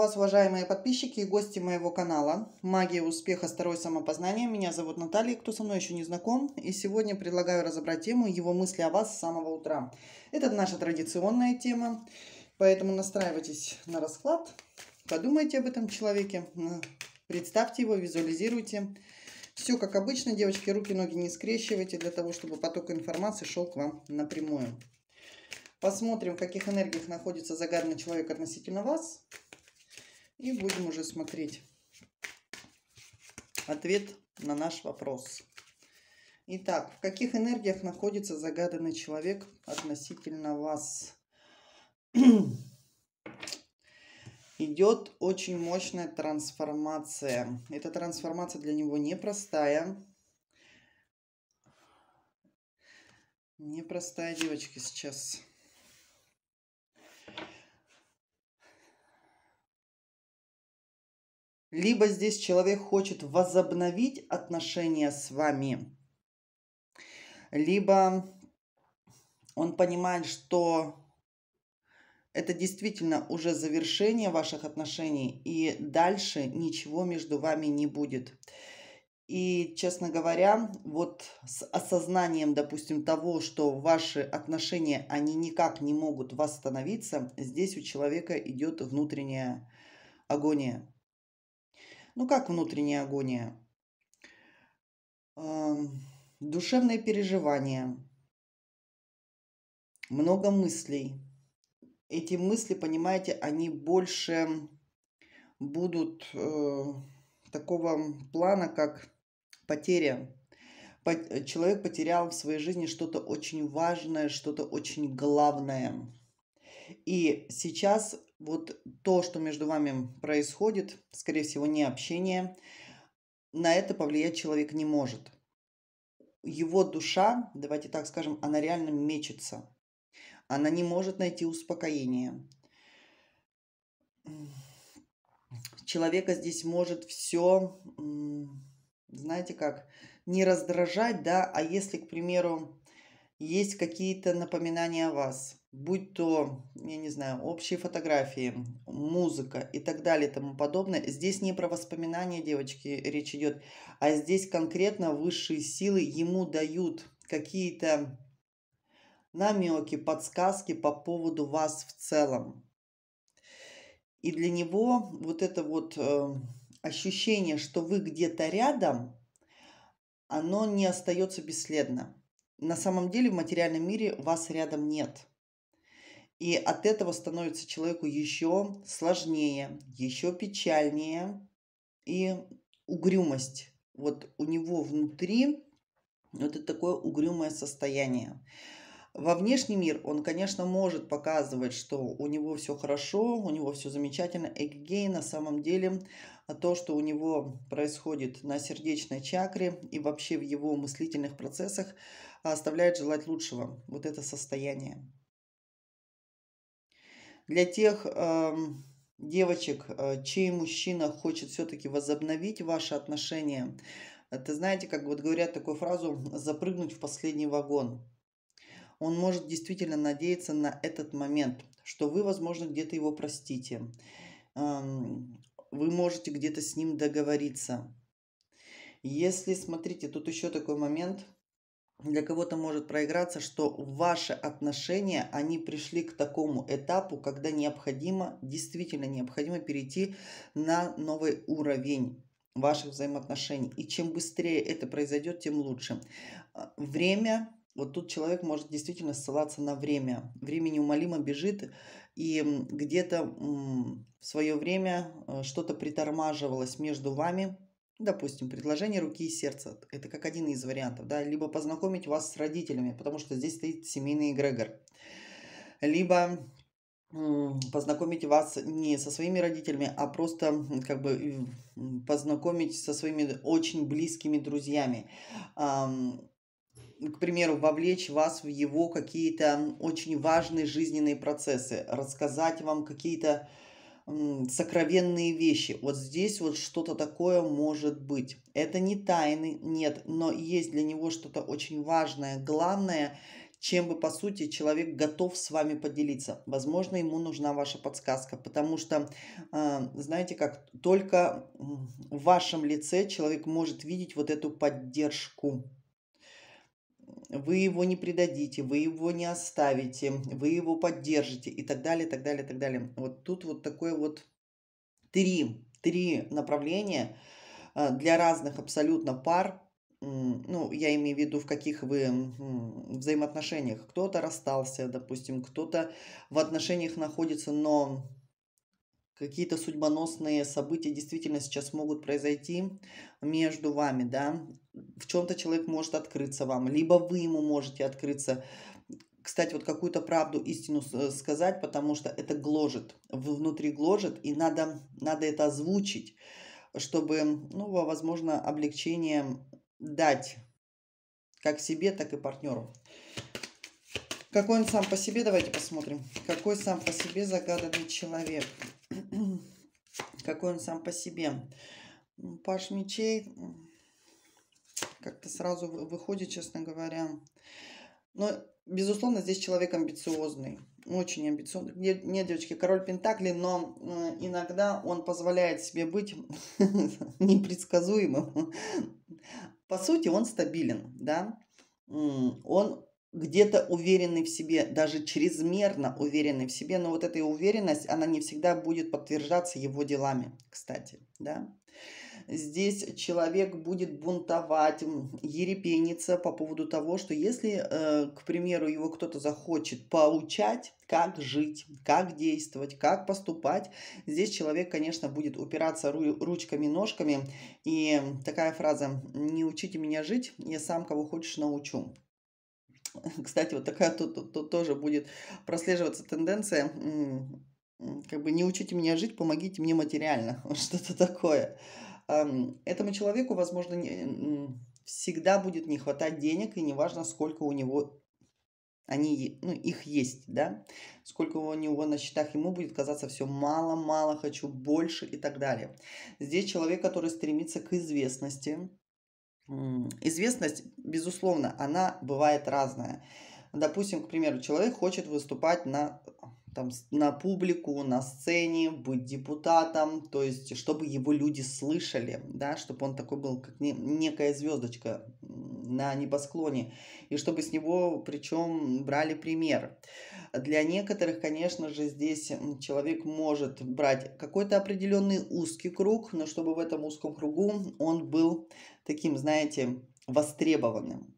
вас, уважаемые подписчики и гости моего канала «Магия успеха. Второе самопознание». Меня зовут Наталья, кто со мной еще не знаком. И сегодня предлагаю разобрать тему «Его мысли о вас с самого утра». Это наша традиционная тема, поэтому настраивайтесь на расклад, подумайте об этом человеке, представьте его, визуализируйте. Все как обычно, девочки, руки-ноги не скрещивайте для того, чтобы поток информации шел к вам напрямую. Посмотрим, в каких энергиях находится загаданный человек относительно вас. И будем уже смотреть ответ на наш вопрос. Итак, в каких энергиях находится загаданный человек относительно вас? Идет очень мощная трансформация. Эта трансформация для него непростая. Непростая девочка сейчас. Либо здесь человек хочет возобновить отношения с вами, либо он понимает, что это действительно уже завершение ваших отношений, и дальше ничего между вами не будет. И, честно говоря, вот с осознанием, допустим, того, что ваши отношения, они никак не могут восстановиться, здесь у человека идет внутренняя агония. Ну как внутренняя агония? Душевные переживания, много мыслей. Эти мысли, понимаете, они больше будут э, такого плана, как потеря. Человек потерял в своей жизни что-то очень важное, что-то очень главное. И сейчас вот то, что между вами происходит, скорее всего, не общение, на это повлиять человек не может. Его душа, давайте так скажем, она реально мечется. Она не может найти успокоение. Человека здесь может все, знаете как, не раздражать, да, а если, к примеру, есть какие-то напоминания о вас, будь то, я не знаю, общие фотографии, музыка и так далее и тому подобное. Здесь не про воспоминания, девочки, речь идет, а здесь конкретно высшие силы ему дают какие-то намеки, подсказки по поводу вас в целом. И для него вот это вот э, ощущение, что вы где-то рядом, оно не остается бесследно. На самом деле в материальном мире вас рядом нет – и от этого становится человеку еще сложнее, еще печальнее и угрюмость. Вот у него внутри вот это такое угрюмое состояние. Во внешний мир он, конечно, может показывать, что у него все хорошо, у него все замечательно. Эгегей на самом деле а то, что у него происходит на сердечной чакре и вообще в его мыслительных процессах, оставляет желать лучшего. Вот это состояние. Для тех э, девочек, чей мужчина хочет все-таки возобновить ваши отношения, это знаете, как вот говорят такую фразу «запрыгнуть в последний вагон». Он может действительно надеяться на этот момент, что вы, возможно, где-то его простите. Эм, вы можете где-то с ним договориться. Если, смотрите, тут еще такой момент – для кого-то может проиграться, что ваши отношения, они пришли к такому этапу, когда необходимо, действительно необходимо перейти на новый уровень ваших взаимоотношений. И чем быстрее это произойдет, тем лучше. А, время, вот тут человек может действительно ссылаться на время. Время неумолимо бежит, и где-то в свое время э, что-то притормаживалось между вами, Допустим, предложение руки и сердца. Это как один из вариантов. Да? Либо познакомить вас с родителями, потому что здесь стоит семейный эгрегор. Либо познакомить вас не со своими родителями, а просто как бы познакомить со своими очень близкими друзьями. К примеру, вовлечь вас в его какие-то очень важные жизненные процессы, рассказать вам какие-то сокровенные вещи. Вот здесь вот что-то такое может быть. Это не тайны, нет, но есть для него что-то очень важное, главное, чем бы, по сути, человек готов с вами поделиться. Возможно, ему нужна ваша подсказка, потому что, а, знаете как, только в вашем лице человек может видеть вот эту поддержку. Вы его не предадите, вы его не оставите, вы его поддержите и так далее, так далее, так далее. Вот тут вот такое вот три, три направления а, для разных абсолютно пар ну, я имею в виду, в каких вы взаимоотношениях. Кто-то расстался, допустим, кто-то в отношениях находится, но какие-то судьбоносные события действительно сейчас могут произойти между вами, да. В чем-то человек может открыться вам, либо вы ему можете открыться. Кстати, вот какую-то правду, истину сказать, потому что это гложет, внутри гложет, и надо, надо это озвучить, чтобы, ну, возможно, облегчение дать как себе, так и партнеру. Какой он сам по себе, давайте посмотрим. Какой сам по себе загаданный человек. Какой он сам по себе. Паш мечей как-то сразу выходит, честно говоря. Но, безусловно, здесь человек амбициозный. Очень амбициозный. Нет, нет девочки, король Пентакли, но э, иногда он позволяет себе быть непредсказуемым. По сути, он стабилен, да. Он где-то уверенный в себе, даже чрезмерно уверенный в себе, но вот эта уверенность, она не всегда будет подтверждаться его делами, кстати, да. Здесь человек будет бунтовать, ерепениться по поводу того, что если, э, к примеру, его кто-то захочет поучать, как жить, как действовать, как поступать, здесь человек, конечно, будет упираться ручками, ножками. И такая фраза «не учите меня жить, я сам кого хочешь научу». Кстати, вот такая тут, тут, тут тоже будет прослеживаться тенденция как бы не учите меня жить, помогите мне материально, что-то такое. Этому человеку, возможно, не, всегда будет не хватать денег, и неважно, сколько у него они, ну, их есть, да, сколько у него на счетах, ему будет казаться все мало-мало, хочу больше и так далее. Здесь человек, который стремится к известности. Известность, безусловно, она бывает разная. Допустим, к примеру, человек хочет выступать на там, на публику, на сцене, быть депутатом, то есть, чтобы его люди слышали, да, чтобы он такой был, как не, некая звездочка на небосклоне, и чтобы с него, причем, брали пример. Для некоторых, конечно же, здесь человек может брать какой-то определенный узкий круг, но чтобы в этом узком кругу он был таким, знаете, востребованным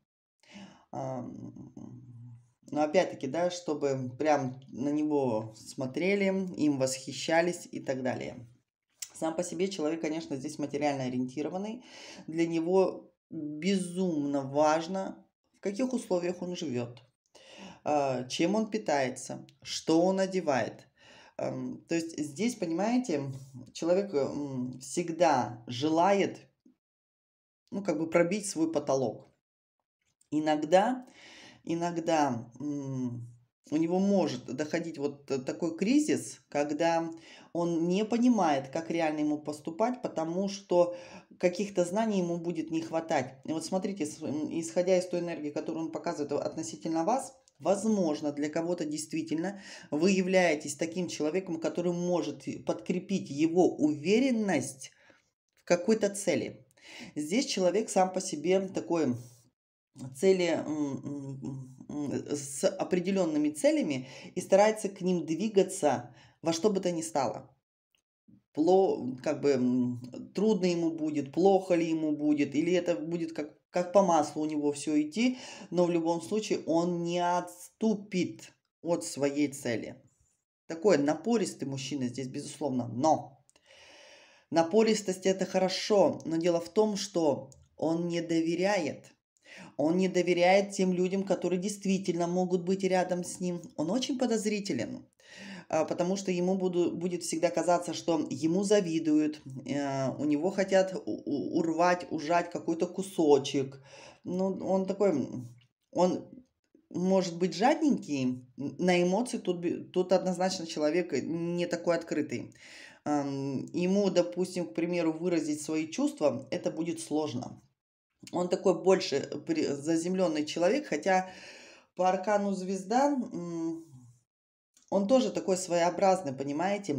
но опять-таки, да, чтобы прям на него смотрели, им восхищались и так далее. Сам по себе человек, конечно, здесь материально ориентированный. Для него безумно важно, в каких условиях он живет, а, чем он питается, что он одевает. То есть здесь, понимаете, человек всегда желает, ну, как бы пробить свой потолок. Иногда иногда у него может доходить вот такой кризис, когда он не понимает, как реально ему поступать, потому что каких-то знаний ему будет не хватать. И вот смотрите, исходя из той энергии, которую он показывает относительно вас, возможно, для кого-то действительно вы являетесь таким человеком, который может подкрепить его уверенность в какой-то цели. Здесь человек сам по себе такой цели с определенными целями и старается к ним двигаться во что бы то ни стало. Пло, как бы трудно ему будет, плохо ли ему будет, или это будет как, как по маслу у него все идти, но в любом случае он не отступит от своей цели. Такой напористый мужчина здесь, безусловно, но напористость это хорошо, но дело в том, что он не доверяет он не доверяет тем людям, которые действительно могут быть рядом с ним. Он очень подозрителен потому что ему буду, будет всегда казаться, что ему завидуют, э, у него хотят урвать, ужать какой-то кусочек. Ну, он такой, он может быть жадненький, на эмоции тут, тут однозначно человек не такой открытый. Ему, допустим, к примеру, выразить свои чувства, это будет сложно он такой больше заземленный человек, хотя по аркану звезда, он тоже такой своеобразный, понимаете?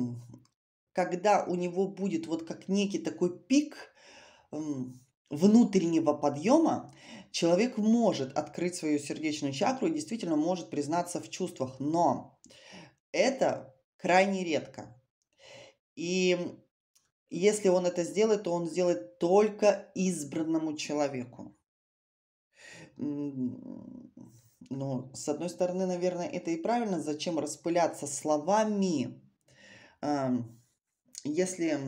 Когда у него будет вот как некий такой пик внутреннего подъема, человек может открыть свою сердечную чакру и действительно может признаться в чувствах, но это крайне редко. И если он это сделает, то он сделает только избранному человеку. Ну, с одной стороны, наверное, это и правильно. Зачем распыляться словами, если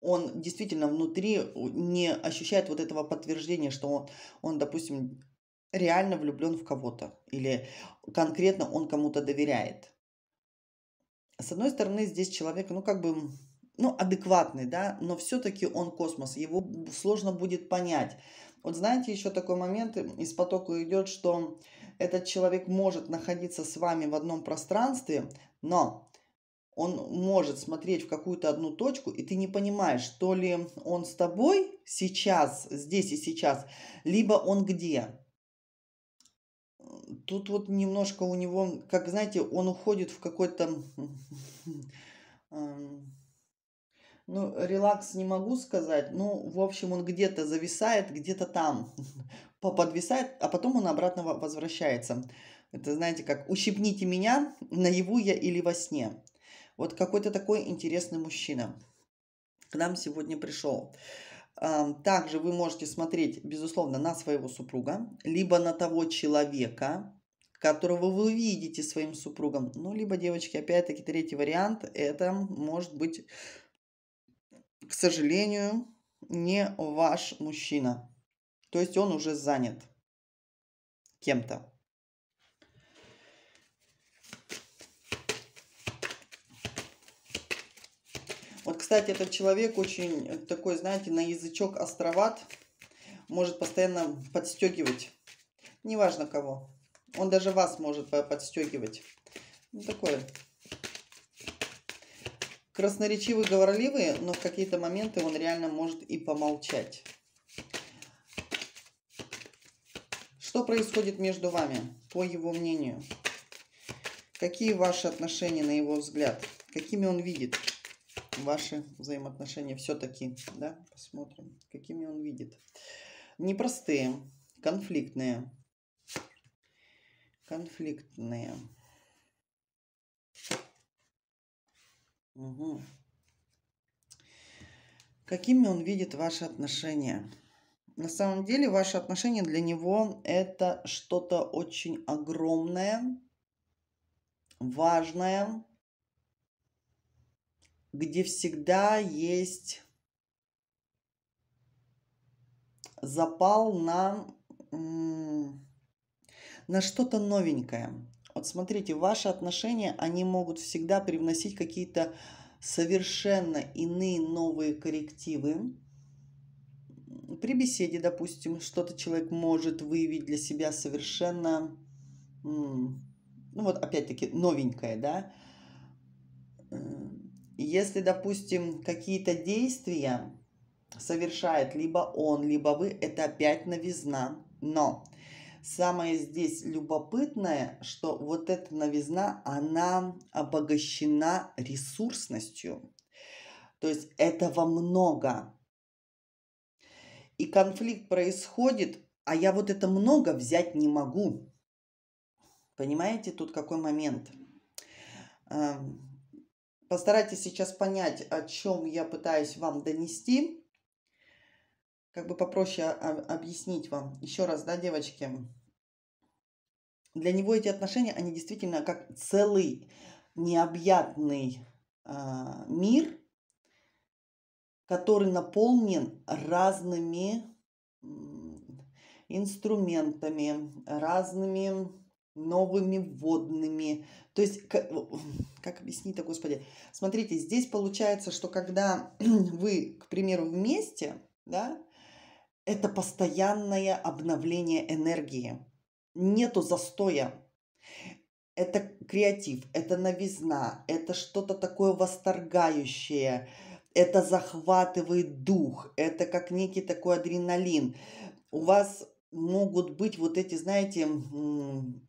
он действительно внутри не ощущает вот этого подтверждения, что он, он допустим, реально влюблен в кого-то или конкретно он кому-то доверяет. С одной стороны, здесь человек, ну, как бы, ну, адекватный, да, но все-таки он космос, его сложно будет понять. Вот знаете, еще такой момент из потока идет, что этот человек может находиться с вами в одном пространстве, но он может смотреть в какую-то одну точку, и ты не понимаешь, то ли он с тобой сейчас, здесь и сейчас, либо он где. Тут вот немножко у него, как знаете, он уходит в какой-то, ну, релакс не могу сказать, ну, в общем, он где-то зависает, где-то там, подвисает, а потом он обратно возвращается. Это, знаете, как «ущипните меня, наяву я или во сне». Вот какой-то такой интересный мужчина к нам сегодня пришел. Также вы можете смотреть, безусловно, на своего супруга, либо на того человека, которого вы видите своим супругом. Ну, либо, девочки, опять-таки, третий вариант, это может быть, к сожалению, не ваш мужчина. То есть он уже занят кем-то. Вот, кстати, этот человек очень такой, знаете, на язычок островат, может постоянно подстегивать. Неважно кого. Он даже вас может подстегивать. Ну, такое. Красноречивый, говорливый, но в какие-то моменты он реально может и помолчать. Что происходит между вами, по его мнению? Какие ваши отношения, на его взгляд? Какими он видит? ваши взаимоотношения все-таки, да, посмотрим, какими он видит. Непростые, конфликтные. Конфликтные. Угу. Какими он видит ваши отношения? На самом деле ваши отношения для него это что-то очень огромное, важное, где всегда есть запал на, на что-то новенькое. Вот смотрите, ваши отношения, они могут всегда привносить какие-то совершенно иные новые коррективы. При беседе, допустим, что-то человек может выявить для себя совершенно, ну вот опять-таки, новенькое, да, если, допустим, какие-то действия совершает либо он, либо вы, это опять новизна. Но самое здесь любопытное, что вот эта новизна, она обогащена ресурсностью. То есть этого много. И конфликт происходит, а я вот это много взять не могу. Понимаете, тут какой момент? Эм, Постарайтесь сейчас понять, о чем я пытаюсь вам донести. Как бы попроще объяснить вам. Еще раз, да, девочки? Для него эти отношения, они действительно как целый необъятный э, мир, который наполнен разными инструментами, разными новыми вводными. То есть, как, как объяснить-то, господи? Смотрите, здесь получается, что когда вы, к примеру, вместе, да, это постоянное обновление энергии. Нету застоя. Это креатив, это новизна, это что-то такое восторгающее, это захватывает дух, это как некий такой адреналин. У вас могут быть вот эти, знаете,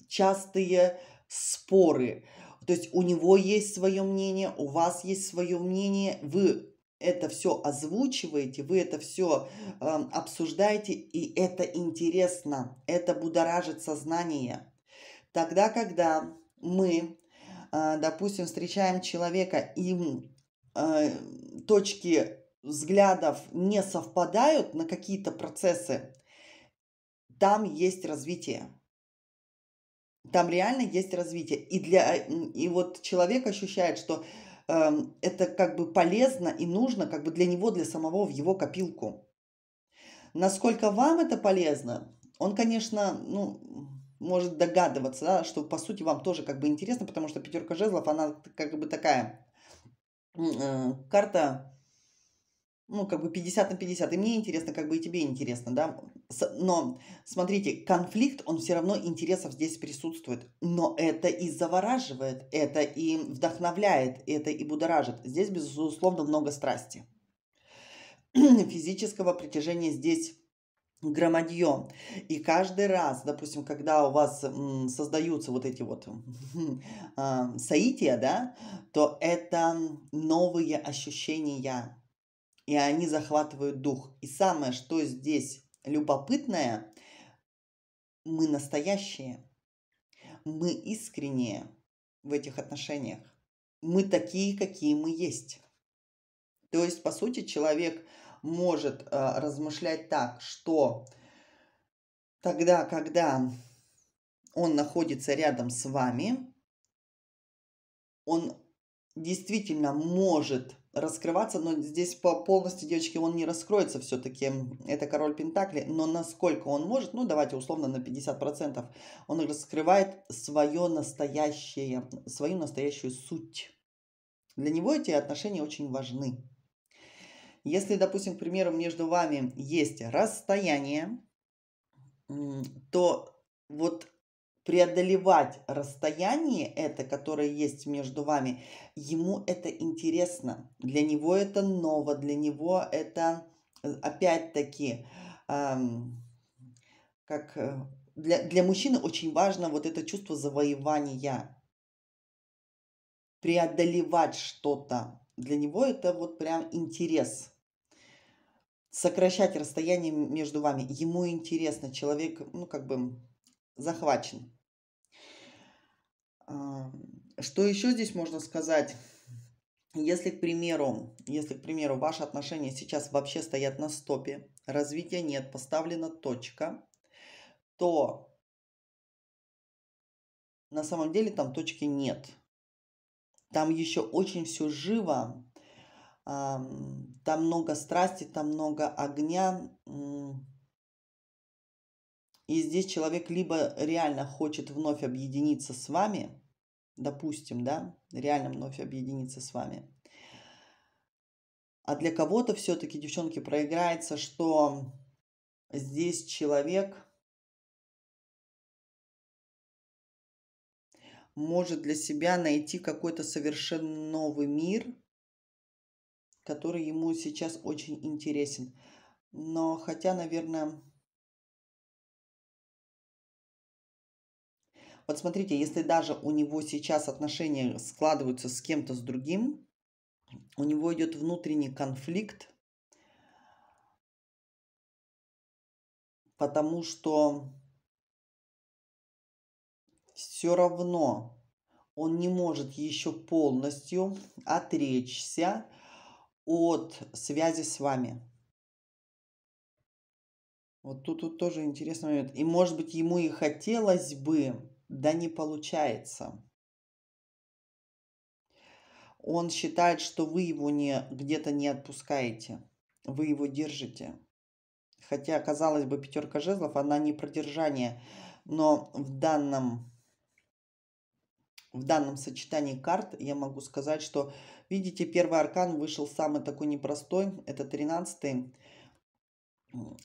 частые споры. То есть у него есть свое мнение, у вас есть свое мнение, вы это все озвучиваете, вы это все э, обсуждаете, и это интересно, это будоражит сознание. Тогда, когда мы, э, допустим, встречаем человека, и э, точки взглядов не совпадают на какие-то процессы, там есть развитие. Там реально есть развитие. И, для, и вот человек ощущает, что это как бы полезно и нужно как бы для него, для самого в его копилку. Насколько вам это полезно, он, конечно, ну, может догадываться, да, что по сути вам тоже как бы интересно, потому что пятерка жезлов, она как бы такая э, карта ну, как бы 50 на 50. И мне интересно, как бы и тебе интересно, да. Но, смотрите, конфликт, он все равно интересов здесь присутствует. Но это и завораживает, это и вдохновляет, это и будоражит. Здесь, безусловно, много страсти. Физического притяжения здесь громадье. И каждый раз, допустим, когда у вас создаются вот эти вот э, соития, да, то это новые ощущения, и они захватывают дух. И самое, что здесь любопытное, мы настоящие, мы искренние в этих отношениях. Мы такие, какие мы есть. То есть, по сути, человек может э, размышлять так, что тогда, когда он находится рядом с вами, он действительно может раскрываться, но здесь по полностью, девочки, он не раскроется все-таки. Это король Пентакли, но насколько он может, ну давайте условно на 50%, он раскрывает свое настоящее, свою настоящую суть. Для него эти отношения очень важны. Если, допустим, к примеру, между вами есть расстояние, то вот преодолевать расстояние это, которое есть между вами, ему это интересно, для него это ново, для него это э, опять-таки эм, как э, для, для мужчины очень важно вот это чувство завоевания, преодолевать что-то. Для него это вот прям интерес. Сокращать расстояние между вами. Ему интересно. Человек, ну, как бы захвачен. Что еще здесь можно сказать? Если, к примеру, если, к примеру, ваши отношения сейчас вообще стоят на стопе, развития нет, поставлена точка, то на самом деле там точки нет. Там еще очень все живо, там много страсти, там много огня. И здесь человек либо реально хочет вновь объединиться с вами, допустим, да, реально вновь объединиться с вами. А для кого-то все-таки, девчонки, проиграется, что здесь человек может для себя найти какой-то совершенно новый мир, который ему сейчас очень интересен. Но хотя, наверное, Вот смотрите, если даже у него сейчас отношения складываются с кем-то с другим, у него идет внутренний конфликт, потому что все равно он не может еще полностью отречься от связи с вами. Вот тут, тут тоже интересный момент. И может быть ему и хотелось бы да не получается. Он считает, что вы его не, где-то не отпускаете, вы его держите. Хотя, казалось бы, пятерка жезлов, она не продержание, но в данном, в данном сочетании карт я могу сказать, что, видите, первый аркан вышел самый такой непростой, это тринадцатый,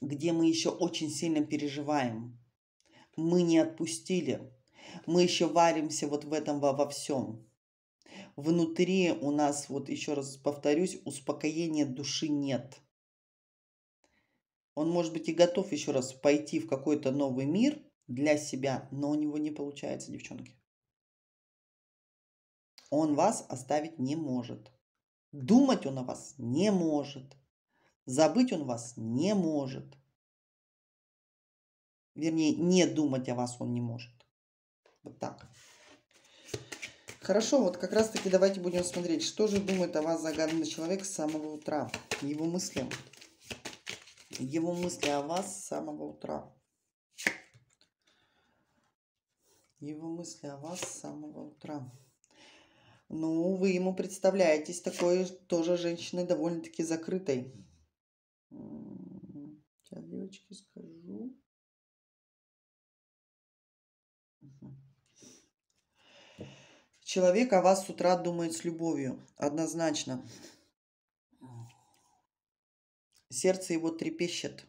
где мы еще очень сильно переживаем. Мы не отпустили, мы еще варимся вот в этом во, во всем. Внутри у нас, вот еще раз повторюсь, успокоения души нет. Он может быть и готов еще раз пойти в какой-то новый мир для себя, но у него не получается, девчонки. Он вас оставить не может. Думать он о вас не может. Забыть он вас не может. Вернее, не думать о вас он не может. Вот так. Хорошо, вот как раз таки давайте будем смотреть, что же думает о вас загаданный человек с самого утра. Его мысли. Его мысли о вас с самого утра. Его мысли о вас с самого утра. Ну, вы ему представляетесь такой тоже женщиной довольно-таки закрытой. Сейчас, девочки, скажу. Человек о вас с утра думает с любовью, однозначно. Сердце его трепещет.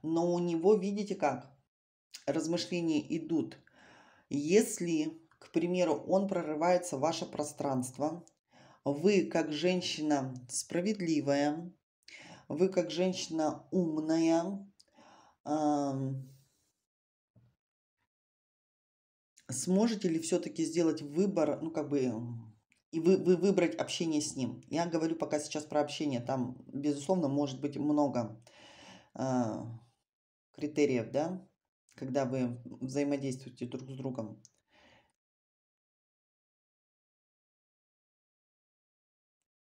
Но у него, видите как, размышления идут. Если, к примеру, он прорывается в ваше пространство, вы как женщина справедливая, вы как женщина умная, сможете ли все-таки сделать выбор, ну как бы, и вы, вы выбрать общение с ним? Я говорю пока сейчас про общение, там, безусловно, может быть много э, критериев, да, когда вы взаимодействуете друг с другом.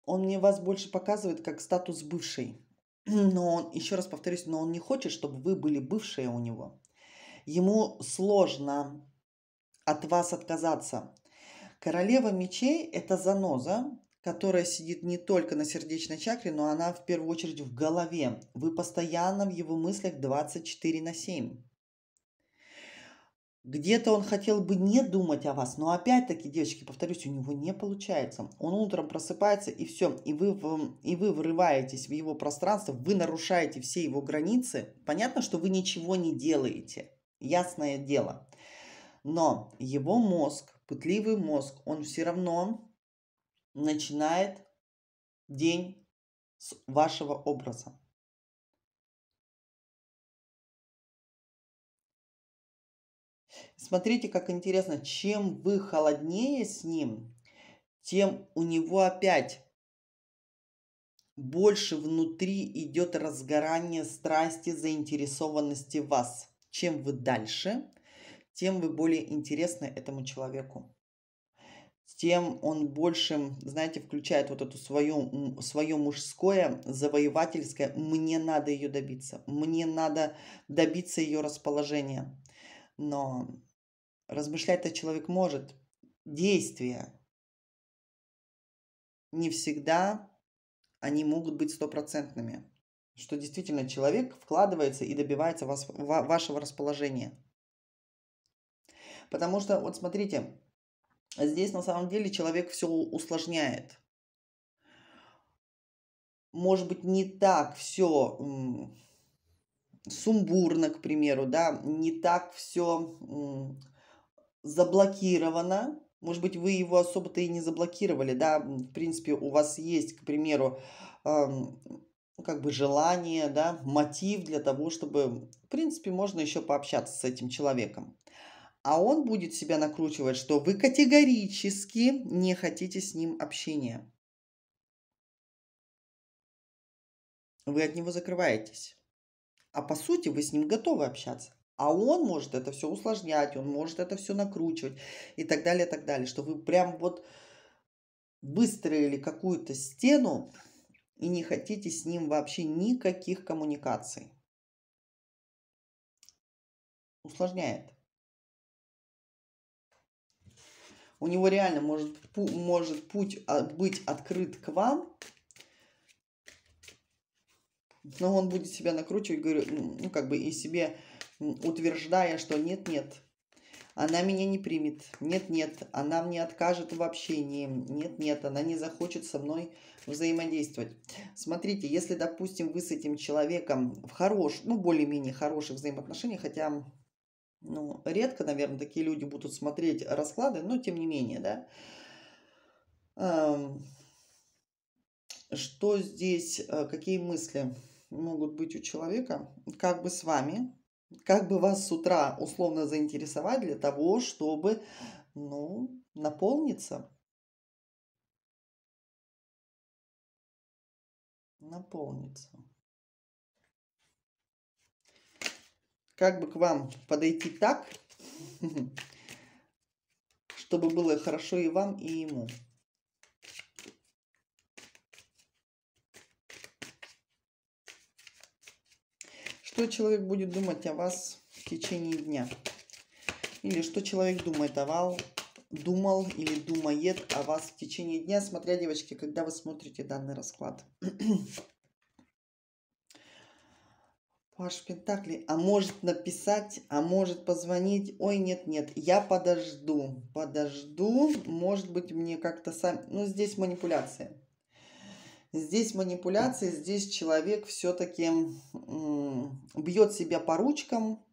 Он мне вас больше показывает как статус бывший. Но он, еще раз повторюсь, но он не хочет, чтобы вы были бывшие у него. Ему сложно от вас отказаться. Королева мечей – это заноза, которая сидит не только на сердечной чакре, но она в первую очередь в голове. Вы постоянно в его мыслях 24 на 7. Где-то он хотел бы не думать о вас, но опять-таки, девочки, повторюсь, у него не получается. Он утром просыпается и все, и вы, и вы врываетесь в его пространство, вы нарушаете все его границы. Понятно, что вы ничего не делаете, ясное дело. Но его мозг, пытливый мозг, он все равно начинает день с вашего образа. Смотрите, как интересно, чем вы холоднее с ним, тем у него опять больше внутри идет разгорание страсти, заинтересованности в вас. Чем вы дальше, тем вы более интересны этому человеку. Тем он больше, знаете, включает вот эту свое, свое мужское, завоевательское. Мне надо ее добиться. Мне надо добиться ее расположения. Но размышлять-то человек может. Действия не всегда они могут быть стопроцентными. Что действительно человек вкладывается и добивается вас, вашего расположения. Потому что, вот смотрите, здесь на самом деле человек все усложняет. Может быть, не так все сумбурно, к примеру, да, не так все заблокировано. Может быть, вы его особо-то и не заблокировали, да, в принципе, у вас есть, к примеру, как бы желание, да, мотив для того, чтобы, в принципе, можно еще пообщаться с этим человеком а он будет себя накручивать, что вы категорически не хотите с ним общения. Вы от него закрываетесь. А по сути вы с ним готовы общаться. А он может это все усложнять, он может это все накручивать и так далее, и так далее. Что вы прям вот выстроили какую-то стену и не хотите с ним вообще никаких коммуникаций. Усложняет. У него реально может, может путь а, быть открыт к вам, но он будет себя накручивать, говорю, ну, как бы и себе утверждая, что нет-нет, она меня не примет, нет-нет, она мне откажет в общении, нет-нет, она не захочет со мной взаимодействовать. Смотрите, если, допустим, вы с этим человеком в хорош, ну, более-менее хороших взаимоотношениях, хотя ну, редко, наверное, такие люди будут смотреть расклады, но тем не менее, да. что здесь, э, какие мысли могут быть у человека, как бы с вами, как бы вас с утра условно заинтересовать для того, чтобы, ну, наполниться. Наполниться. Как бы к вам подойти так, чтобы было хорошо и вам, и ему. Что человек будет думать о вас в течение дня? Или что человек думает о вас, думал или думает о вас в течение дня, смотря, девочки, когда вы смотрите данный расклад. Паш Пентакли, а может написать, а может позвонить. Ой, нет, нет, я подожду, подожду. Может быть, мне как-то сам... Ну, здесь манипуляция. Здесь манипуляции, здесь человек все-таки бьет себя по ручкам,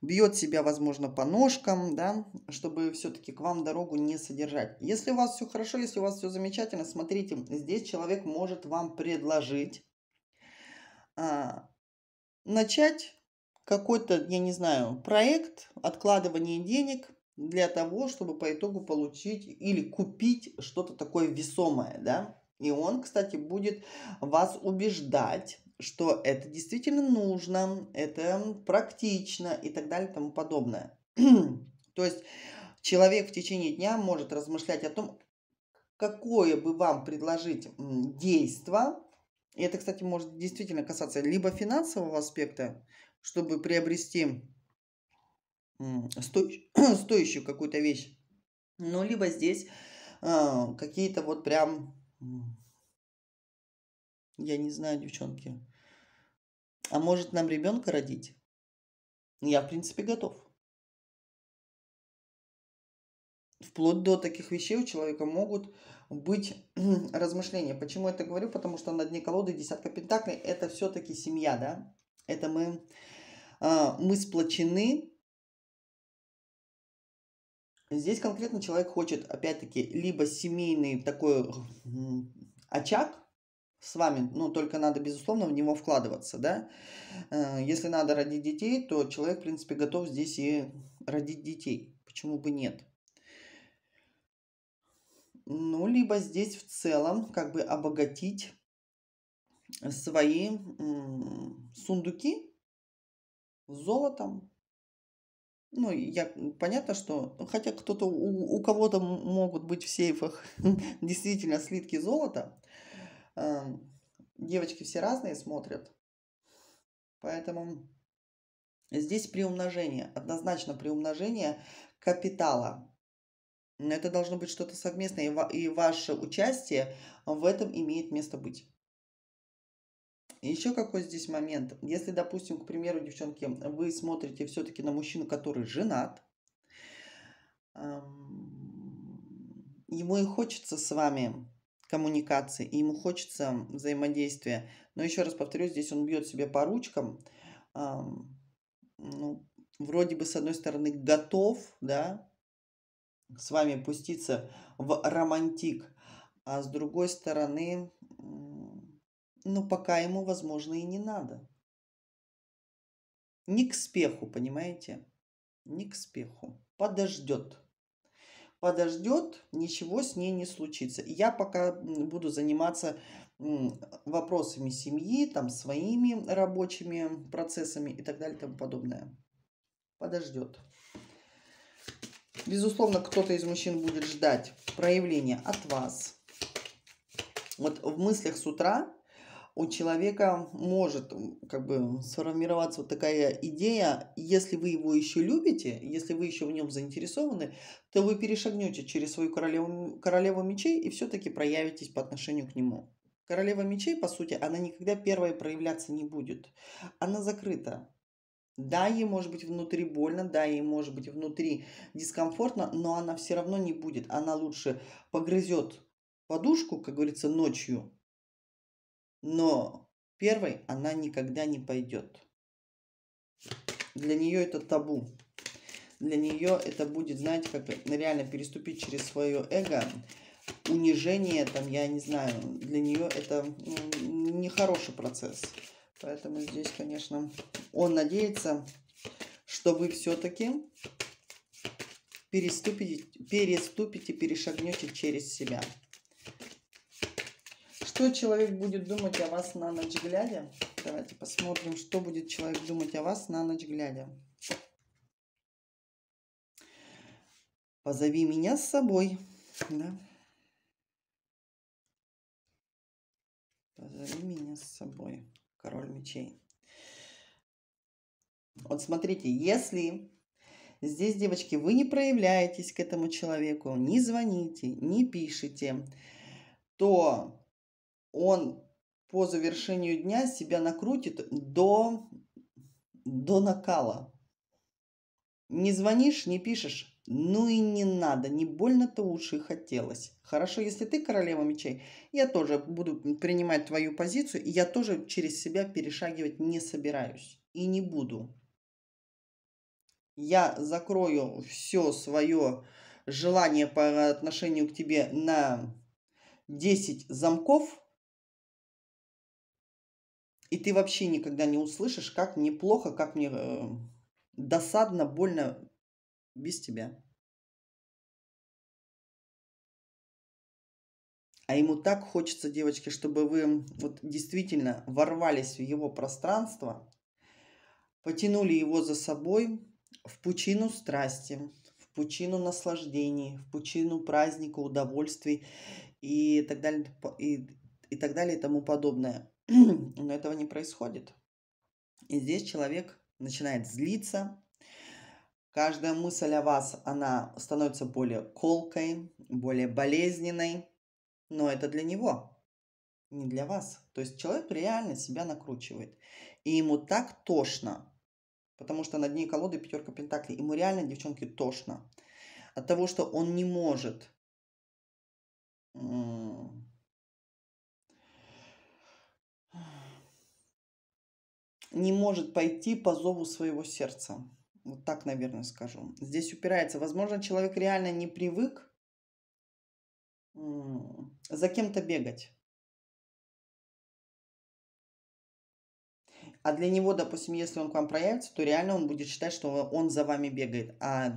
бьет себя, возможно, по ножкам, да, чтобы все-таки к вам дорогу не содержать. Если у вас все хорошо, если у вас все замечательно, смотрите, здесь человек может вам предложить а, начать какой-то, я не знаю, проект откладывания денег для того, чтобы по итогу получить или купить что-то такое весомое, да, и он, кстати, будет вас убеждать, что это действительно нужно, это практично и так далее и тому подобное. То есть человек в течение дня может размышлять о том, какое бы вам предложить действие. И это, кстати, может действительно касаться либо финансового аспекта, чтобы приобрести стоящую какую-то вещь, ну, либо здесь э, какие-то вот прям я не знаю, девчонки. А может нам ребенка родить? Я, в принципе, готов. Вплоть до таких вещей у человека могут быть размышления. Почему я это говорю? Потому что на дне колоды десятка пентаклей это все-таки семья, да? Это мы, а, мы сплочены. Здесь конкретно человек хочет, опять-таки, либо семейный такой очаг, с вами, ну, только надо, безусловно, в него вкладываться, да. Э, если надо родить детей, то человек, в принципе, готов здесь и родить детей. Почему бы нет? Ну, либо здесь в целом как бы обогатить свои сундуки золотом. Ну, я, понятно, что, ну, хотя кто-то, у, у кого-то могут быть в сейфах действительно слитки золота, Эм, девочки все разные смотрят. Поэтому здесь приумножение, однозначно приумножение капитала. Но это должно быть что-то совместное, и ваше участие в этом имеет место быть. Еще какой здесь момент. Если, допустим, к примеру, девчонки, вы смотрите все-таки на мужчину, который женат, эм, ему и хочется с вами коммуникации, и ему хочется взаимодействия. Но еще раз повторю, здесь он бьет себе по ручкам. Ну, вроде бы, с одной стороны, готов, да, с вами пуститься в романтик, а с другой стороны, ну, пока ему, возможно, и не надо. Не к спеху, понимаете? Не к спеху. Подождет подождет, ничего с ней не случится. Я пока буду заниматься вопросами семьи, там, своими рабочими процессами и так далее и тому подобное. Подождет. Безусловно, кто-то из мужчин будет ждать проявления от вас. Вот в мыслях с утра у человека может как бы сформироваться вот такая идея, если вы его еще любите, если вы еще в нем заинтересованы, то вы перешагнете через свою королеву, королеву мечей и все-таки проявитесь по отношению к нему. Королева мечей, по сути, она никогда первой проявляться не будет. Она закрыта. Да, ей может быть внутри больно, да, ей может быть внутри дискомфортно, но она все равно не будет. Она лучше погрызет подушку, как говорится, ночью, но первой она никогда не пойдет. Для нее это табу. Для нее это будет, знаете, как реально переступить через свое эго унижение, там, я не знаю, для нее это нехороший процесс. Поэтому здесь, конечно, он надеется, что вы все-таки переступите, переступите, перешагнете через себя. Что человек будет думать о вас на ночь глядя? Давайте посмотрим, что будет человек думать о вас на ночь глядя. Позови меня с собой. Да? Позови меня с собой. Король мечей. Вот смотрите, если здесь, девочки, вы не проявляетесь к этому человеку, не звоните, не пишите, то он по завершению дня себя накрутит до, до накала. Не звонишь, не пишешь, ну и не надо, не больно-то уж и хотелось. Хорошо, если ты королева мечей, я тоже буду принимать твою позицию, и я тоже через себя перешагивать не собираюсь. И не буду. Я закрою все свое желание по отношению к тебе на 10 замков, и ты вообще никогда не услышишь, как мне плохо, как мне э, досадно, больно без тебя. А ему так хочется, девочки, чтобы вы вот действительно ворвались в его пространство, потянули его за собой в пучину страсти, в пучину наслаждений, в пучину праздника, удовольствий и так далее, и, и так далее и тому подобное. Но этого не происходит. И здесь человек начинает злиться, Каждая мысль о вас, она становится более колкой, более болезненной, но это для него, не для вас. То есть человек реально себя накручивает. И ему так тошно, потому что на дне колоды пятерка пентаклей. Ему реально, девчонки, тошно. От того, что он не может не может пойти по зову своего сердца. Вот так, наверное, скажу. Здесь упирается. Возможно, человек реально не привык за кем-то бегать. А для него, допустим, если он к вам проявится, то реально он будет считать, что он за вами бегает. А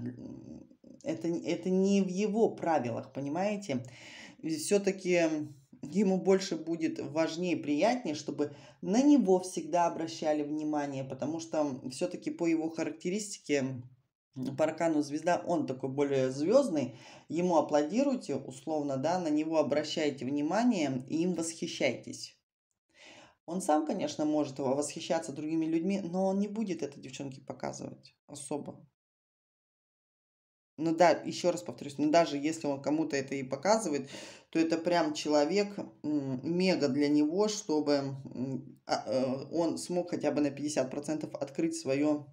это, это не в его правилах, понимаете? Все-таки ему больше будет важнее, приятнее, чтобы на него всегда обращали внимание, потому что все-таки по его характеристике по аркану звезда, он такой более звездный, ему аплодируйте, условно, да, на него обращайте внимание и им восхищайтесь. Он сам, конечно, может восхищаться другими людьми, но он не будет это девчонки показывать особо. Ну да, еще раз повторюсь, ну даже если он кому-то это и показывает, то это прям человек мега для него, чтобы а, э, он смог хотя бы на 50% открыть свое,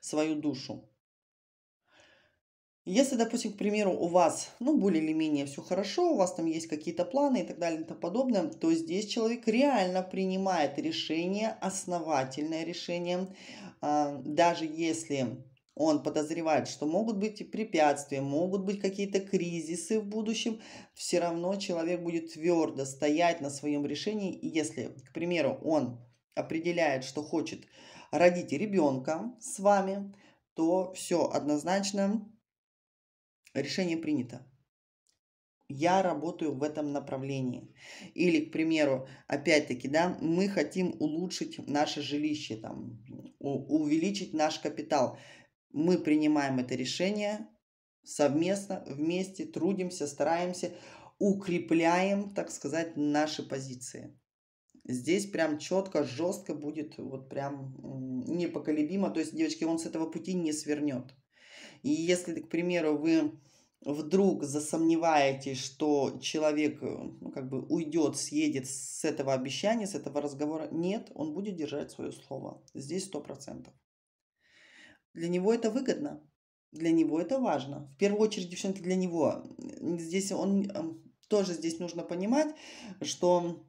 свою душу. Если, допустим, к примеру, у вас, ну, более или менее все хорошо, у вас там есть какие-то планы и так далее и тому подобное, то здесь человек реально принимает решение, основательное решение, а, даже если он подозревает, что могут быть препятствия, могут быть какие-то кризисы в будущем, все равно человек будет твердо стоять на своем решении. И если, к примеру, он определяет, что хочет родить ребенка с вами, то все однозначно решение принято. Я работаю в этом направлении. Или, к примеру, опять-таки, да, мы хотим улучшить наше жилище, там, увеличить наш капитал мы принимаем это решение совместно, вместе, трудимся, стараемся, укрепляем, так сказать, наши позиции. Здесь прям четко, жестко будет, вот прям непоколебимо. То есть, девочки, он с этого пути не свернет. И если, к примеру, вы вдруг засомневаетесь, что человек ну, как бы уйдет, съедет с этого обещания, с этого разговора, нет, он будет держать свое слово. Здесь сто процентов. Для него это выгодно. Для него это важно. В первую очередь, девчонки, для него. Здесь он тоже здесь нужно понимать, что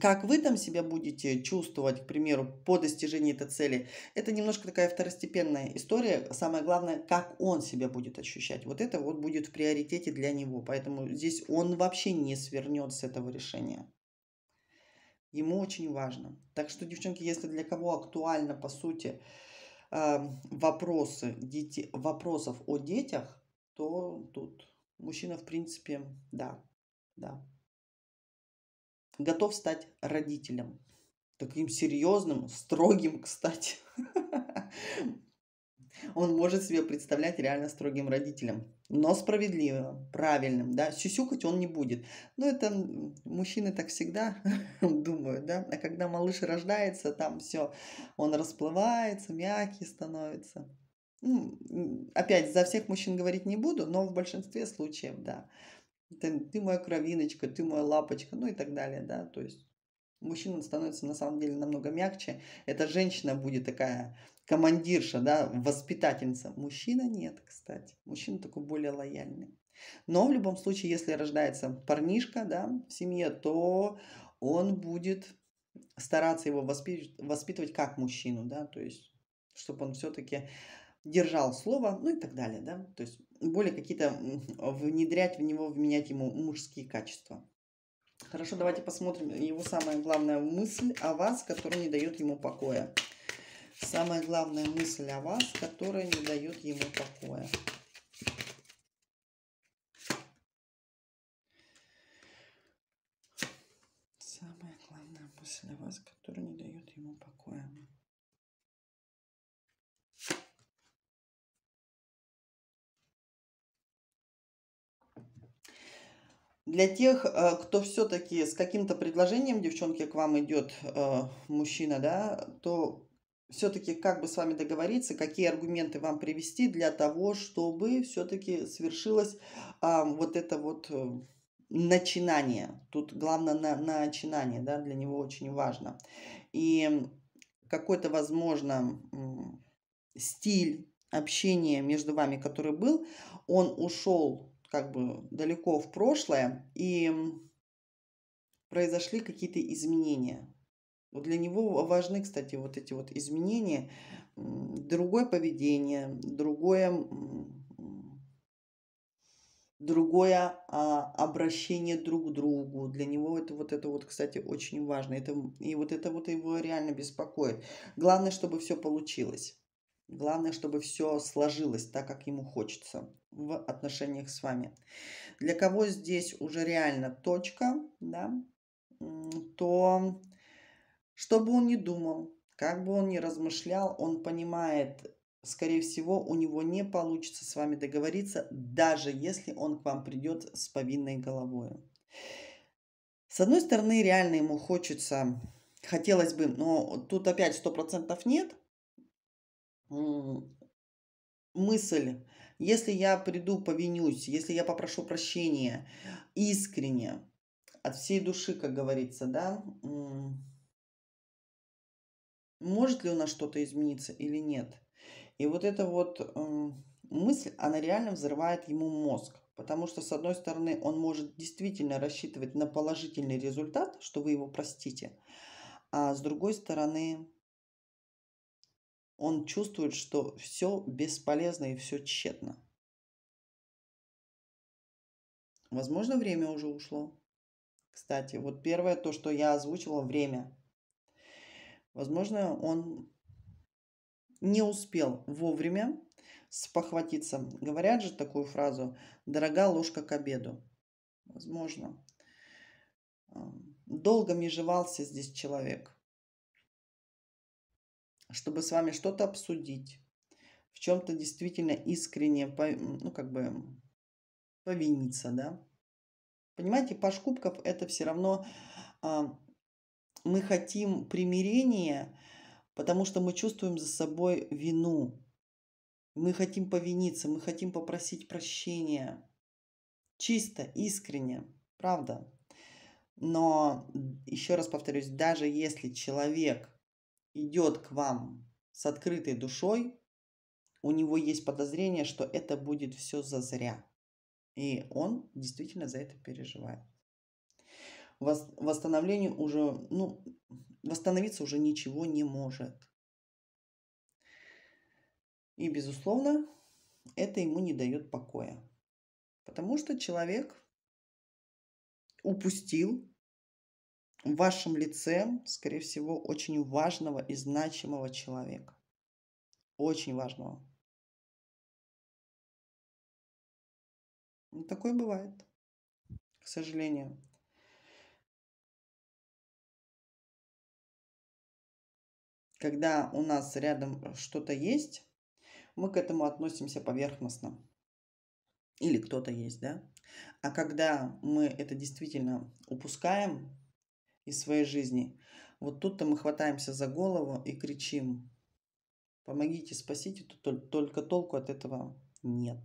как вы там себя будете чувствовать, к примеру, по достижении этой цели, это немножко такая второстепенная история. Самое главное, как он себя будет ощущать. Вот это вот будет в приоритете для него. Поэтому здесь он вообще не свернет с этого решения. Ему очень важно. Так что, девчонки, если для кого актуально, по сути, вопросы, дети, вопросов о детях, то тут мужчина, в принципе, да, да, готов стать родителем. Таким серьезным, строгим, кстати. Он может себе представлять реально строгим родителем, но справедливым, правильным, да, сюсюкать он не будет. Но это мужчины так всегда думают, да, а когда малыш рождается, там все, он расплывается, мягкий становится. Ну, опять, за всех мужчин говорить не буду, но в большинстве случаев, да. Ты, ты моя кровиночка, ты моя лапочка, ну и так далее, да, то есть мужчина становится на самом деле намного мягче. Эта женщина будет такая командирша, да, воспитательница. Мужчина нет, кстати. Мужчина такой более лояльный. Но в любом случае, если рождается парнишка, да, в семье, то он будет стараться его воспитывать, воспитывать как мужчину, да, то есть, чтобы он все-таки держал слово, ну и так далее, да, то есть более какие-то внедрять в него, вменять ему мужские качества. Хорошо, давайте посмотрим его самая главная мысль о вас, которая не дает ему покоя. Самая главная мысль о вас, которая не дает ему покоя. Самая главная мысль о вас, которая не дает ему покоя. Для тех, э, кто все-таки с каким-то предложением, девчонки, к вам идет э, мужчина, да, то все-таки как бы с вами договориться, какие аргументы вам привести для того, чтобы все-таки свершилось а, вот это вот э, начинание. Тут главное на, начинание, да, для него очень важно. И какой-то, возможно, стиль общения между вами, который был, он ушел как бы далеко в прошлое, и произошли какие-то изменения. Для него важны, кстати, вот эти вот изменения, другое поведение, другое, другое а, обращение друг к другу. Для него это вот это вот, кстати, очень важно. Это, и вот это вот его реально беспокоит. Главное, чтобы все получилось. Главное, чтобы все сложилось так, как ему хочется в отношениях с вами. Для кого здесь уже реально точка, да, то что бы он ни думал, как бы он ни размышлял, он понимает, скорее всего, у него не получится с вами договориться, даже если он к вам придет с повинной головой. С одной стороны, реально ему хочется, хотелось бы, но тут опять сто процентов нет, мысль, если я приду, повинюсь, если я попрошу прощения искренне, от всей души, как говорится, да, может ли у нас что-то измениться или нет. И вот эта вот мысль, она реально взрывает ему мозг. Потому что, с одной стороны, он может действительно рассчитывать на положительный результат, что вы его простите. А с другой стороны, он чувствует, что все бесполезно и все тщетно. Возможно, время уже ушло. Кстати, вот первое, то, что я озвучила, время. Возможно, он не успел вовремя спохватиться. Говорят же такую фразу «дорога ложка к обеду». Возможно. Долго межевался здесь человек чтобы с вами что-то обсудить, в чем-то действительно искренне, ну, как бы, повиниться, да. Понимаете, паш кубков это все равно а, мы хотим примирения, потому что мы чувствуем за собой вину. Мы хотим повиниться, мы хотим попросить прощения. Чисто, искренне, правда. Но, еще раз повторюсь, даже если человек идет к вам с открытой душой, у него есть подозрение, что это будет все за зря. И он действительно за это переживает. восстановлению уже, ну, восстановиться уже ничего не может. И, безусловно, это ему не дает покоя. Потому что человек упустил в вашем лице, скорее всего, очень важного и значимого человека. Очень важного. Такое бывает, к сожалению. Когда у нас рядом что-то есть, мы к этому относимся поверхностно. Или кто-то есть, да? А когда мы это действительно упускаем из своей жизни, вот тут-то мы хватаемся за голову и кричим, помогите, спасите, тут только толку от этого нет.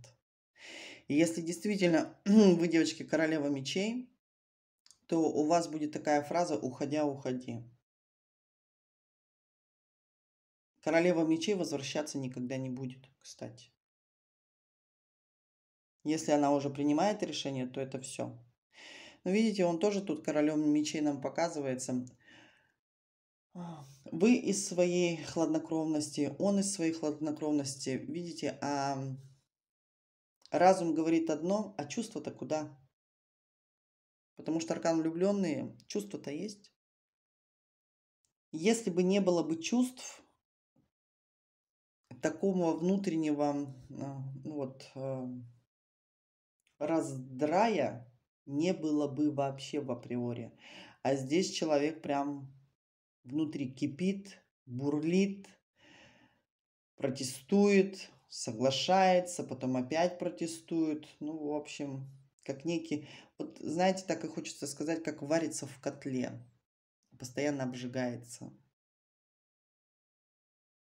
И если действительно вы, девочки, королева мечей, то у вас будет такая фраза «уходя, уходи». Королева мечей возвращаться никогда не будет, кстати. Если она уже принимает решение, то это все. Но видите, он тоже тут королем мечей нам показывается. Вы из своей хладнокровности, он из своей хладнокровности. Видите, а разум говорит одно, а чувства-то куда? Потому что аркан влюбленные, чувства-то есть. Если бы не было бы чувств, такого внутреннего а, ну вот, а, раздрая не было бы вообще в априори. А здесь человек прям внутри кипит, бурлит, протестует, соглашается, потом опять протестует. Ну, в общем, как некий... Вот знаете, так и хочется сказать, как варится в котле. Постоянно обжигается.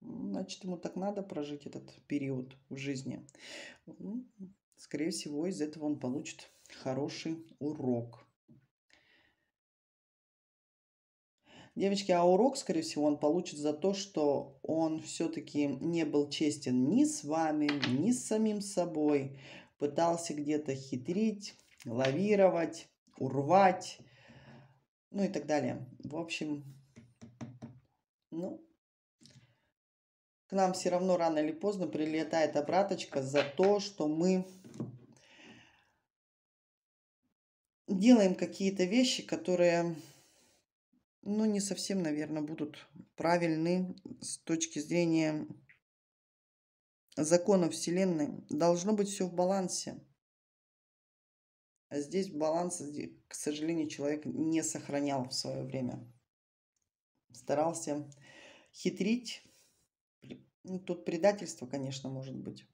Значит, ему так надо прожить этот период в жизни. Ну, скорее всего, из этого он получит хороший урок. Девочки, а урок, скорее всего, он получит за то, что он все-таки не был честен ни с вами, ни с самим собой. Пытался где-то хитрить, лавировать, урвать, ну и так далее. В общем, ну, к нам все равно рано или поздно прилетает обраточка за то, что мы делаем какие-то вещи, которые, ну, не совсем, наверное, будут правильны с точки зрения законов Вселенной. Должно быть все в балансе. А здесь баланс, к сожалению, человек не сохранял в свое время. Старался хитрить, ну, тут предательство, конечно, может быть.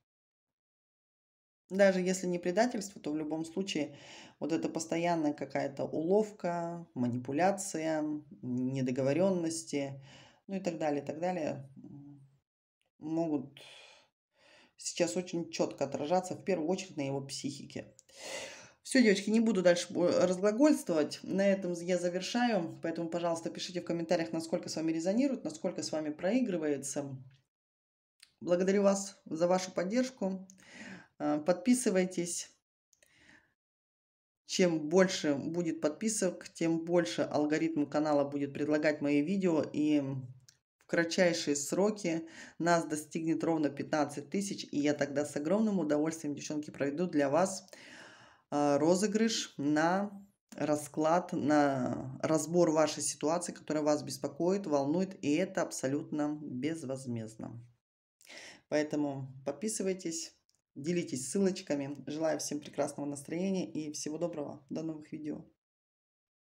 Даже если не предательство, то в любом случае вот это постоянная какая-то уловка, манипуляция, недоговоренности, ну и так далее, и так далее, могут сейчас очень четко отражаться, в первую очередь, на его психике. Все, девочки, не буду дальше разглагольствовать. На этом я завершаю. Поэтому, пожалуйста, пишите в комментариях, насколько с вами резонирует, насколько с вами проигрывается. Благодарю вас за вашу поддержку. А, подписывайтесь. Чем больше будет подписок, тем больше алгоритм канала будет предлагать мои видео. И в кратчайшие сроки нас достигнет ровно 15 тысяч. И я тогда с огромным удовольствием, девчонки, проведу для вас а, розыгрыш на расклад, на разбор вашей ситуации, которая вас беспокоит, волнует. И это абсолютно безвозмездно. Поэтому подписывайтесь, делитесь ссылочками. Желаю всем прекрасного настроения и всего доброго. До новых видео.